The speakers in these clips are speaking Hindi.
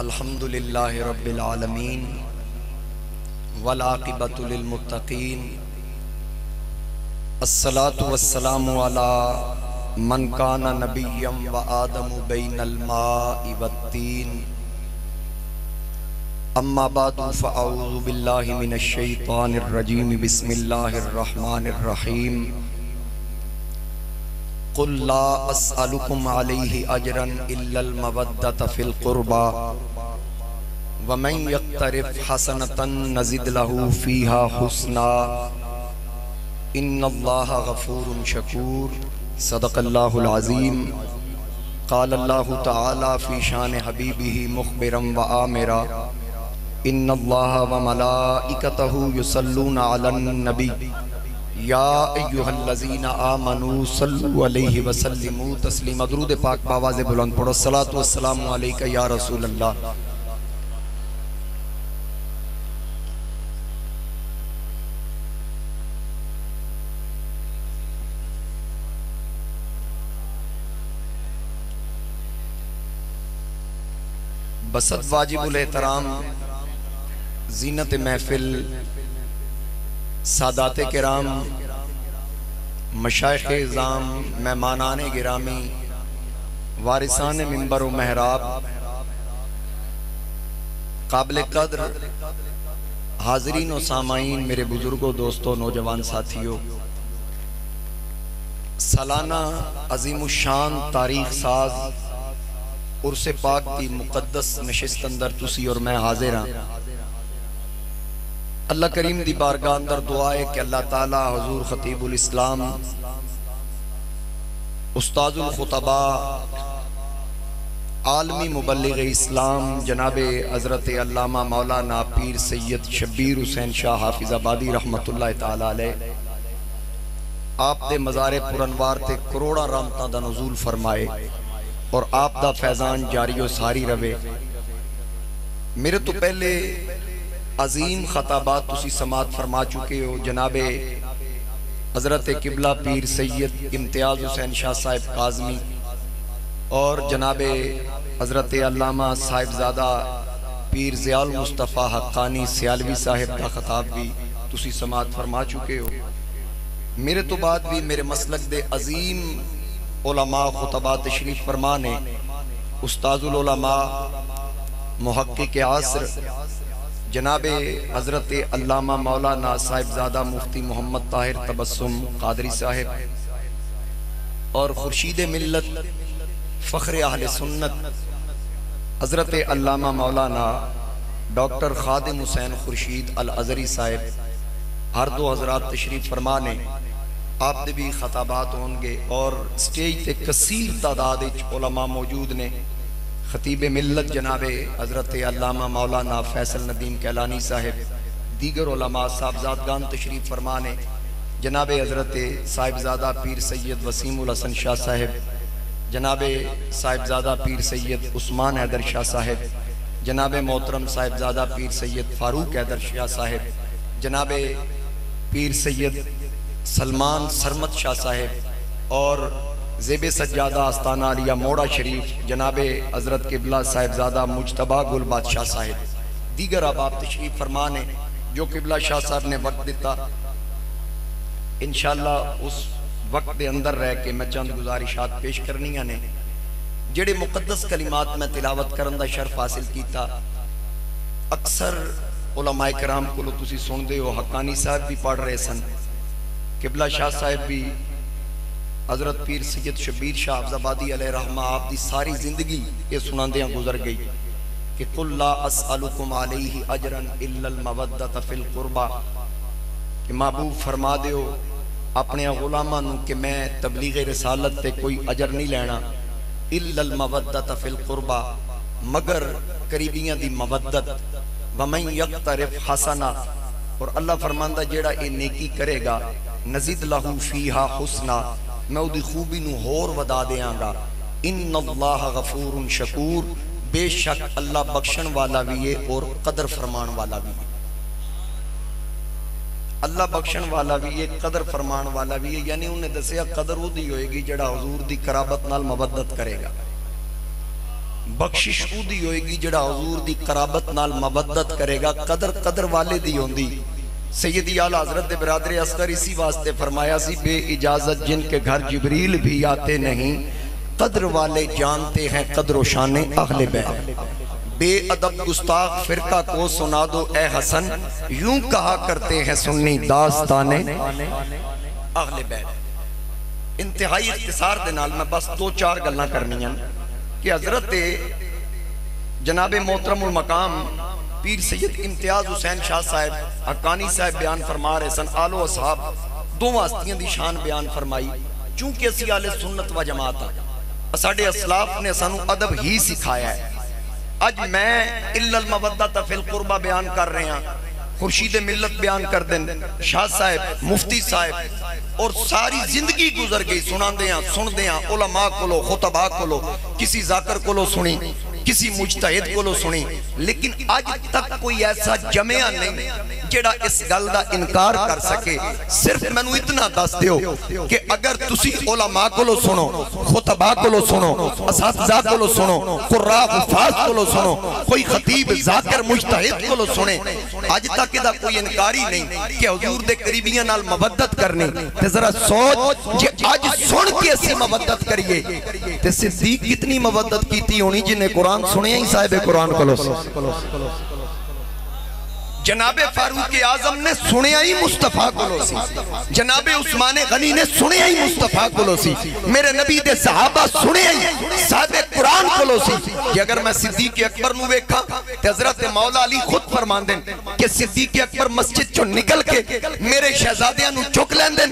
अल्हम्दुलिल्लाहि रब्बिल आलमीन वलाक़िबतु लिलमुत्तक़ीन अस्सलातु वस्सलामु अला मन काना नबिय्यम व आदमु बैनल माइ वत्तीन अम्मा बादु फ़अऊज़ु बिल्लाहि मिनश शैतानिर रजीम, बिस्मिल्लाहिर रहमानिर रहीम कुल ला अस्अलुकुम अलैहि अजरन इल्लल मवद्दत फिल कुर्बा व मन यक्तरिफ हसनतन नजिद लहू फीहा हुस्ना इन्नल्लाह गफूरुन शकूर सदक़ल्लाहुल अज़ीम क़ाल अल्लाहु तआला फ़ी शान हबीबिही मुख़बिरम व आमिरा इन्नल्लाह व मलाइकतहु युसल्लूना बसत वाजिबुल एहतराम जीनत महफिल सादात कराम मशाइ ज़ाम मेहमानान गिरामी वारिसान मंबर महराब काबिल कद्र हाजरीन व सामाइन मेरे बुज़ुर्गों, दोस्तों, नौजवान साथियों, सालाना अजीम शान तारीख साज उर्स पाक की मुकदस नशिस्त अंदर तुसी और मैं हाजिर हाँ। अल्लाह करीम दी बारगाह अंदर दुआ है कि अल्लाह ताला हजूर खतीबुल इस्लाम उस्ताजुल खुतबा, आलमी मुबलिग इस्लाम, जनाब हज़रत अल्लामा मौलाना पीर सैयद शब्बीर हुसैन शाह हाफिज़ाबादी अलैह, आप दे मज़ारे पुरनवार ते करोड़ा रहमतां दा नज़ूल फरमाए और आप दा फैजान जारी सारी रवे। मेरे तो पहले अजीम खताबात समात फरमा चुके हो जनाबे हज़रत किबला पीर सैयद इम्तियाज़ हुसैन शाह साहिब काजमी और जनाबे हज़रत अल्लामा साहिबजादा पीर ज़याल मुस्तफ़ा हक्कानी सियालवी साहिब का खताब भी तुसी समात फरमा चुके हो मेरे तो बाद भी मेरे मसलक दे अजीम ओलमा खुतबा तशरीफ़ फरमा ने उस्ताजुलमा महक़ आसर जनाब हज़रत अल्लामा मौलाना साहिबजादा मुफ्ती मोहम्मद ताहिर तबस्सुम कादरी साहिब और खुर्शीद मिल्लत फ़ख्र अहल सुन्नत हज़रत अल्लामा मौलाना डॉक्टर खादिम हुसैन खुर्शीद अल अजरी साहिब हर दो हजरात तशरीफ़ फरमा ने आप भी खताबात होंगे और स्टेज ते कसीर तादाद मौजूद ने खतीब मिलत जनाब हज़रत मौलाना फैसल नदीम कैलानी साहिब, दीगर साहबजादगान तशरीफ़ फरमा ने जनाब हज़रत साहिबजादा पीर सैयद वसीम हसन शाह साहिब जनाब साहिबजादा पीर सैयद उस्मान हैदर शाह साहिब जनाब मोहतरम साहिबजादा पीर सैयद फ़ारूक हैदर शाह साहिब जनाब पीर सैयद सलमान सरमत शाह साहेब और जेब सज्जादा आस्ताना आलिया मोड़ा शरीफ, जनाब हज़रत किबला साहिबजादा मुशतबा गुल बादशाह साहेब। दीगर अब आप तशरीफ़ फरमान है जो किबला शाह साहब ने वक्त दिता इन उस वक्त के अंदर रह के मैं चंद गुजारिशात पेश करनिया ने, जेड़े मुकदस कलिमात मैं तिलावत करने का शर्फ हासिल किया अक्सर उलमाए कराम को सुनते हो हकानी साहब भी पढ़ रहे सन, किबला शाह साहब भी हज़रत पीर सैयद शबीर शाह अफजाबादी रहमा आप की सारी ज़िंदगी ये सुनाद्या गुजर गई कि कुल्ला असअलुकुम अलैहि अजरन इल्लल मवद्दत फिल कुर्बा। कि महबूब फरमा दियो अपने गुलामा कि मैं तबलीग रसालत ते कोई अजर नहीं लेना इल्लल मवद्दत फिल कुर्बा, मगर करीबियाँ दी मवद्दत। वमन यक्तरिफ हसना, और अल्लाह फरमांदा, जेड़ा ये नेकी करेगा, नजीद लहू फीहा हुसना। मैं उदी खूबी नु होर वदा देंगा इन अल्लाह गफूर शकूर बेशक अल्लाह बख्शण वाला भी है और कदर फरमान वाला भी है अल्लाह बख्शण वाला भी है कदर फरमान वाला भी है यानी उन्हें दसिया कदर उदी होएगी जड़ा हजूर की कराबत नाल मुबद्दत करेगा ਬਖਸ਼ਿਸ਼ ਉਹਦੀ ਹੋਏਗੀ ਜਿਹੜਾ ਹਜ਼ੂਰ ਦੀ ਕਰਾਬਤ ਨਾਲ ਮਵੱਦਤ ਕਰੇਗਾ ਕਦਰ ਕਦਰ ਵਾਲੇ ਦੀ ਹੁੰਦੀ सैयदी आला हज़रत बरदर असगर इसी वास्ते फरमाया सी बे इजाज़त जिनके घर जबरील भी आते नहीं, कद्र वाले जानते हैं कद्र शान बैत। बेअदब गुस्ताख फिरका को सुना दो, ए हसन, यूँ कहा करते हैं सुन्नी दास्ताने अगले बैत। इंतहाई इख्तिसार मैं बस दो चार गल्लां करनियाँ कि हज़रत जनाब मोहतरमुल मकाम पीर सैयद इम्तियाज़ हुसैन शाह साहब हकानी साहब बयान फरमा रहे सन, आलो असहाब दो हस्तियों की शान बयान फरमाई, चूँकि असि आले सुन्नत व जमात हाँ साढ़े असलाफ ने सानू अदब ही सिखाया है। अज मैं इल्लल मवद्दत फिल कुर्बा बयान कर रहे हैं, खुर्शीद मिल्लत बयान कर दें शाह साहब, मुफ्ती साहब, और सारी ज़िंदगी गुजर गई सुनाते हैं सुनते हैं, उलमा कोलो, खुतबा कोलो, किसी जाकर कोलो सुनी। किसी मुजतहिद को सुनी। लेकिन अज तक कोई ऐसा जमया नहीं जेड़ा इस गल का इनकार कर सके। सिर्फ़ मैनू इतना दस दियो कि अगर तुसी उलमा को सुनो, खुतबा को सुनो असातिजा को सुनो, कुर्रा हुफाज को सुनो, कोई खतीब जाकर मुजतहिद को सुने अज तक इदा कोई इनकार ही नहीं कि हुजूर दे करीबियाँ मवद्दत करनी। जरा सोच जे आज सुन के ऐसी मवद्दत करिए। ते सिद्दीक कितनी मवद्दत की होनी जिन्हें कुरान सुनिया ही साहिब कुरान को जनाबे फारूक आज़म ने सुनिया ही मुस्तफ़ा को जनाबे उस्मान गनी ने सुनिया ही मुस्तफ़ा को मेरे नबी दे सहाबा सुनिया ही साहब कुरान को अगर मैं सिद्दीक अकबर नु वेखा, ते हज़रत मौला अली खुद फरमांदे कि सिद्दीक अकबर मस्जिद चो निकल के मेरे शहजादियाँ नु चुक लेंदे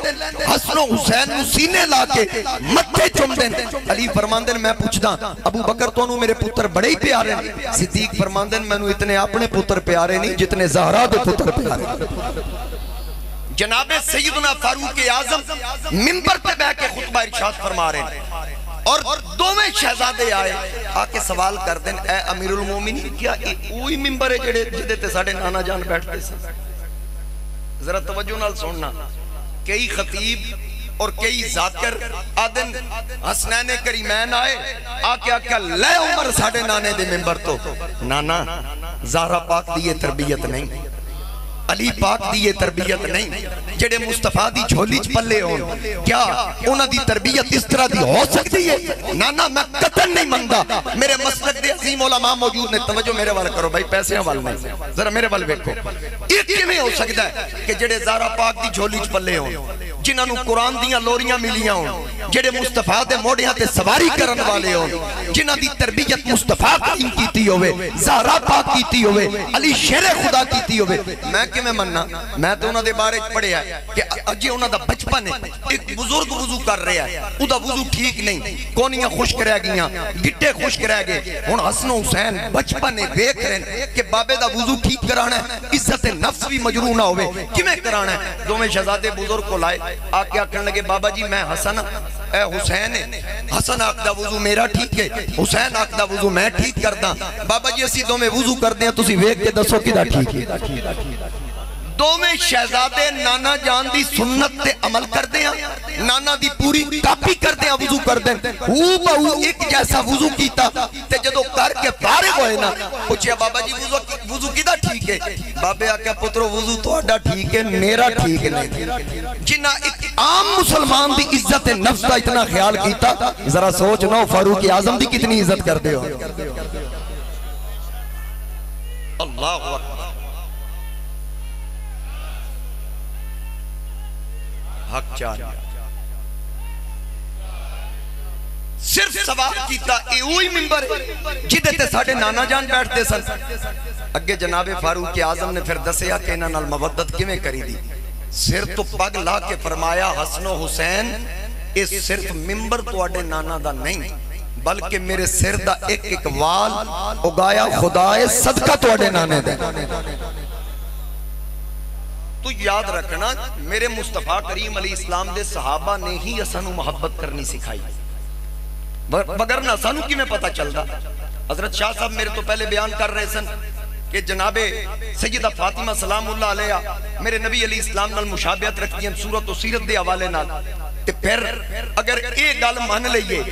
हसन हुसैन नु सीने ला के मत्थे चुमदे अली फरमांदे मैं पूछदा, अबू बकर तोनु मेरे पुत्र बड़े ही प्यारे सिद्दीक फरमांदे मैनू इतने अपने पुत्र प्यारे नहीं जितने जहरा दे पुत्र प्यारे। जनाबे सैयदना फारूक आज़म मिंबर पे बैठ के खुतबा इरशाद फरमा रहे हैं। और दोवें शहजादे आए, आके सवाल कर देन ए अमीरुल मोमिनीन, क्या वही मिंबर है जेड़े जिदे ते साडे नाना जान बैठते सन जरा तवज्जो नाल सुनना। कई खतीब और कई जाकर आदन हसनैन करीमैन आए, आके आके ले उमर साडे नाने दे मिंबर तो। नाना ज़ारा पाक दी ये तरबियत नहीं। अली पाक दी ये तरबियत नहीं। जेड़े मुस्तफ़ा दी झोली च पल्ले होन, क्या उन्हां दी तरबियत इस तरह दी हो सकती है? नाना, मैं कतन नहीं मनदा। मेरे मसलक दे अजीम उलमा मौजूद ने तवज्जो मेरे वाल करो भाई पैसे वाल नहीं। जरा मेरे वाल देखो ये किवें हो सकदा है कि जेड़े ज़ारा पाक दी झोली च पल्ले होन? जिन्होंने कुरान दियाँ लोरियाँ मिलियाँ होन, जेड़े मुस्तफ़ा दे मोढ़ियाँ ते सवारी करन वाले होन, जिन्हां दी तरबियत मुस्तफ़ा अली शेर खुदा होवे। मैं मैं तो उन्हां दे बारे पढ़िया कि अजे उन्हां दा बचपन है एक बुज़ुर्ग वुजू कर रहा है वुजू ठीक नहीं कोनियाँ खुश्क रह गिट्टे खुश्क रह गए हुन हसन हुसैन बचपन है देख रहे कि बाबे दा वुजू ठीक कराना है इज़्ज़त नफ्स भी मजरू ना होवे। किवें कराना है दोवें शहजादे बुज़ुर्ग को लाए। आके आखन लगे बाबा जी मैं हसन ए हुसैन है हसन आखदा वुजू मेरा ठीक है हुसैन आखदा वुजू मैं ठीक करदा बाबा जी ਅਸੀਂ ਦੋਵੇਂ ਵੁਜ਼ੂ ਕਰਦੇ ਹਾਂ ਤੁਸੀਂ ਵੇਖ ਕੇ ਦੱਸੋ ਕਿਹਦਾ ਠੀਕ ਹੈ दोवे शहजादे नाना जान की सुन्नत से अमल करते हैं। नाना की पूरी कापी करते हैं, वज़ू करते हैं। एक जैसा वज़ू किया जो करके बारे होए ना पूछे बाबा जी, वज़ू वज़ू कि ठीक है? बाबे आख्या पुत्रो, वज़ू थोड़ा ठीक है, मेरा ठीक नहीं। जिन्ना एक आम मुसलमान की इज़्ज़त नफ्स का इतना ख्याल किया जरा सोच ना, फारूक आज़म की कितनी इज़्ज़त करते हो? अल्लाह हक चार सिर्फ़ सवाल किया ही मिंबर जिदे ते साडे नाना जान बैठते सन। अगे जनाबे फारूक आज़म ने फिर दसिया कि इन्हां नाल मवद्दत किवें करी दी? सिर तो पग ला के फरमाया, हसनो हुसैन ये सिर्फ़ मिंबर तुहाडे नाना दा नहीं, बल्कि मेरे सिर दा एक एक वाल उगाया खुदाए सदका तुहाडे नाने दा। तो याद रखना, मेरे मुस्तफ़ा करीम अली इस्लाम दे सहाबा ने ही सानू मोहब्बत करनी सिखाई। बगर ना सानू कि पता चलता हज़रत शाह साहब मेरे तो पहले बयान कर रहे सन कि जनाबे सैयदा फातिमा सलाम मेरे नबी अली इस्लाम नाल मुशाबियत रखती सूरत तो सीरत के हवाले ते फिर अगर ये गल मान लीए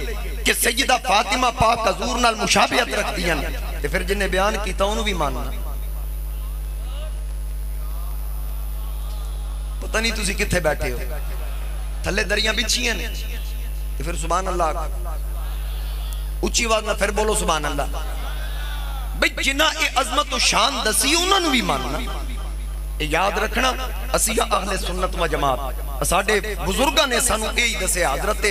कि सैयदा फातिमा पाक हजूर नाल मुशाबियत रखदियाँ ते फिर जिन्हें बयान किया भी मानना। पता नहीं तुसी किथे बैठे हो। थले दरियाँ बिछियाँ ने। फिर सुभान अल्लाह उच्ची आवाज़ में फिर बोलो सुभान अल्लाह भाई जिन्ना ये अजमत शान दसी उन्होंने भी मानना। याद रखना, असी अहले सुन्नत व जमात। साडे बुजुर्गां ने सानू यही हज़रत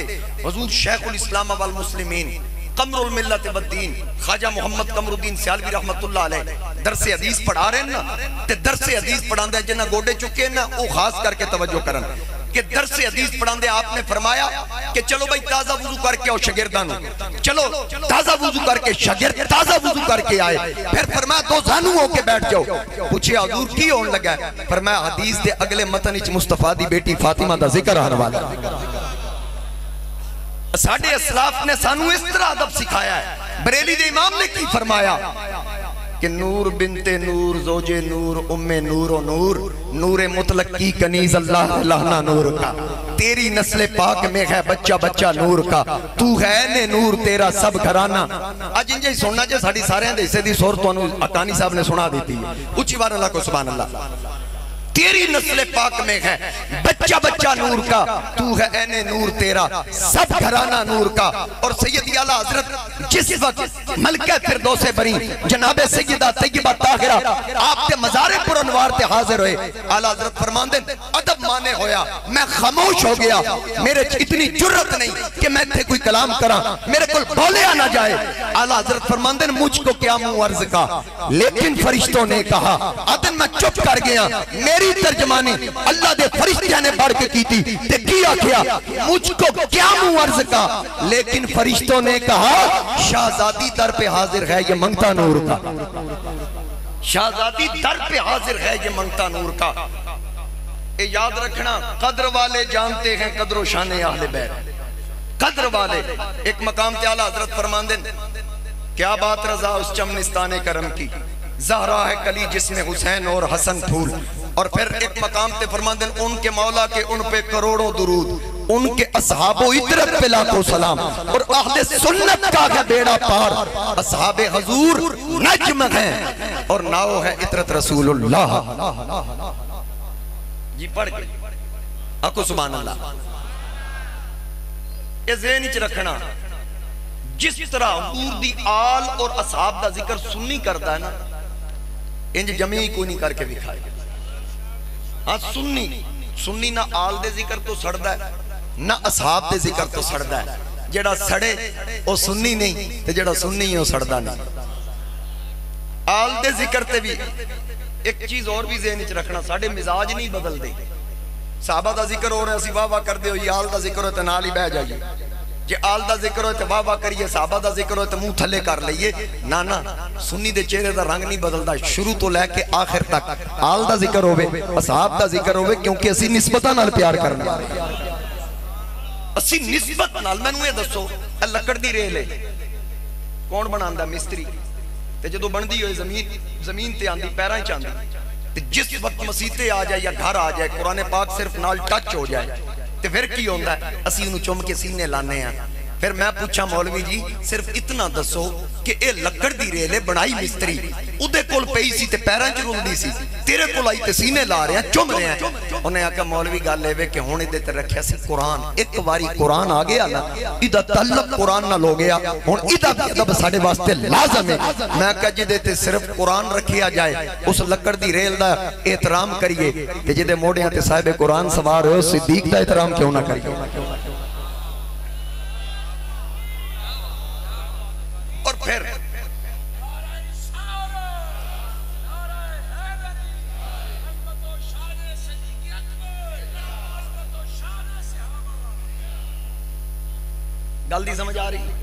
हजूर शेखुल इस्लाम वल मुस्लिमीन, कमरुल मिल्लत बद्दीन, ख्वाजा मोहम्मद कमरुद्दीन सियालवी रहमतुल्लाह अलैह। दरसे हदीस पढ़ा रहे ना, ते दरसे हदीस पढ़ांदे जिन्ना गोडे चुके ना, वो खास करके तवज्जो करन। कि दरसे आपने फरमाया कि चलो भाई ताज़ा वुजू करके चलो, ताज़ा वुजू करके ताज़ा वुजू करके आए। फिर फरमाया, दो जानू होके बैठ जाओ। पूछे की होने लगा फरमाया, हदीस अगले मतन मुस्तफ़ा दी बेटी फातिमा दा ज़िक्र आने वाला साडे असलाफ ने सानू इस तरह अदब सिखाया है। बरेली दे इमाम ने की फरमाया? कि नूर बिनते नूर, जोजे नूर, उम्मे नूर और नूर नूर मुतलक की कनीज अल्लाह लहना नूर का। तेरी नस्ले पाक में है बच्चा बच्चा नूर का। तू है ने नूर, तेरा सब घराना। अज इंजे सुनना जे साड़ी सारे दे हिस्से दी सुर तुम अतानी साहब ने सुना दी थी। उच्ची बार अल्लाह को सुभान अल्लाह। तेरी नस्ल पाक में है। बच्चा बच्चा नूर का, तू है एने नूर तेरा। सब घराना नूर का। और सैयद आला हज़रत, जिस वक्त मलका फिरदौस से बनी, जनाबे सैयदा तैयबा ताहिरा आपके मजारे पुरनवार ते हाजिर हुए। आला हज़रत फरमांदे, अदब माने होया, मैं खामोश हो गया। मेरे इतनी जुर्रत नहीं कि मैं थे कोई कलाम करा। मेरे को बोलिया ना जाए। आला हज़रत फरमांदे, मुझको क्या मुँह अर्ज़ का? लेकिन फरिश्तों ने कहा मैं चुप कर गया। मेरी तर्जमानी अल्लाह दे फरिश्तियाँ ने पढ़ के की ते की आखिया? मुझको क्या मुँह अर्ज़ का? लेकिन फरिश्तों ने कहा, शाहजादी दर पे हाजिर है ये मंगता नूर का। शाहजादी दर पे हाजिर है ये मंगता नूर का। ये याद रखना, कदर वाले जानते हैं कद्र शान आहले बैर। कद्र वाले, एक मकाम ते आला हज़रत फरमांदे क्या बात रजा उस चमनिस्तान करम की? जहरा है कली जिसमें हुसैन और हसन फूल। और फिर एक मकाम पे फरमाते उनके मौला के, उन पे करोड़ों दुरूद, उनके असहाबो इतरत पे लाखों सलाम। और अहले सुन्नत का है बेड़ा पार? असहाबे हजूर नज्म है, और नाओ है इतरत रसूलुल्लाह। जी, पढ़ आको सुभान अल्लाह ये ज़हन च रखना, जिस तरह हजूर दी आल और असहाब का ज़िक्र सुन्नी करता है ना इंज जमी कोई नहीं करके दिखाए हाँ सुन्नी सुन्नी ना आल दे ज़िक्र तो सड़दा है ना असहाब दे ज़िक्र तो सड़दा है जेड़ा सड़े वो सुन्नी नहीं ते जेड़ा सुन्नी है सड़दा नहीं आल दे ज़िक्र ते भी एक चीज़ और भी ज़हन च रखना साडे मिजाज नहीं बदलते साहबा का ज़िक्र हो रहा वाह वाह कर दो आल का ज़िक्र हो तो ही बह जाइए ਜੇ ਆਲ ਦਾ ਜ਼ਿਕਰ ਹੋਏ ਤੇ ਵਾਹ ਵਾਹ ਕਰੀਏ ਸਾਹਬਾ ਦਾ ਜ਼ਿਕਰ ਹੋਏ ਤੇ ਮੂੰਹ ਥੱਲੇ ਕਰ ਲਈਏ ਨਾ ਨਾ ਸੁੰਨੀ ਦੇ ਚਿਹਰੇ ਦਾ ਰੰਗ ਨਹੀਂ ਬਦਲਦਾ ਸ਼ੁਰੂ ਤੋਂ ਲੈ ਕੇ ਆਖਿਰ ਤੱਕ ਆਲ ਦਾ ਜ਼ਿਕਰ ਹੋਵੇ ਅਸਾਬ ਦਾ ਜ਼ਿਕਰ ਹੋਵੇ ਕਿਉਂਕਿ ਅਸੀਂ ਨਿਸਬਤਾਂ ਨਾਲ ਪਿਆਰ ਕਰਨੇ ਅਸੀਂ ਨਿਸਬਤ ਨਾਲ ਮੈਨੂੰ ਇਹ ਦੱਸੋ ਇਹ ਲੱਕੜ ਦੀ ਰੇਲ ਹੈ ਕੌਣ ਬਣਾਉਂਦਾ ਮਿਸਤਰੀ ਤੇ ਜਦੋਂ ਬਣਦੀ ਹੋਏ ਜ਼ਮੀਨ ਜ਼ਮੀਨ ਤੇ ਆਂਦੀ ਪੈਰਾਂ 'ਚ ਆਂਦੀ ਤੇ ਜਿਸ ਵਕਤ ਮਸੀਤੇ ਆ ਜਾਏ ਜਾਂ ਘਰ ਆ ਜਾਏ ਕੁਰਾਨ ਪਾਕ ਸਿਰਫ ਨਾਲ ਟੱਚ ਹੋ ਜਾਏ ਤੇ ਫਿਰ ਕੀ ਹੁੰਦਾ ਅਸੀਂ ਉਹਨੂੰ ਚੁੰਮ ਕੇ ਸੀਨੇ ਲਾਣੇ ਆ फिर मैं पूछा, मौलवी जी, सिर्फ़ इतना दसो कि ये लकड़ दी रेल है बनाई मिस्त्री, उदे कोल पई सी पैरां च रुलदी सी, तेरे कोल आई ते सीने ला रहे हैं चुम रहे हैं उन्हें आखा, मौलवी, गल कि इदे ते रखया कुरान, एक बारी कुरान आ गया ना, इदा तल्लक कुरान हो गया, हुन इदा भी अदब साडे वास्ते लाजम है। मैं कह जिदे सिर्फ़ कुरान रखिया जाए, उस लकड़ दी रेल दा एहतराम करिए जिदे मोढियाँ ते साहिब कुरान सवार हो सिद्दीक दा एहतराम क्यों ना गल समझ आ रही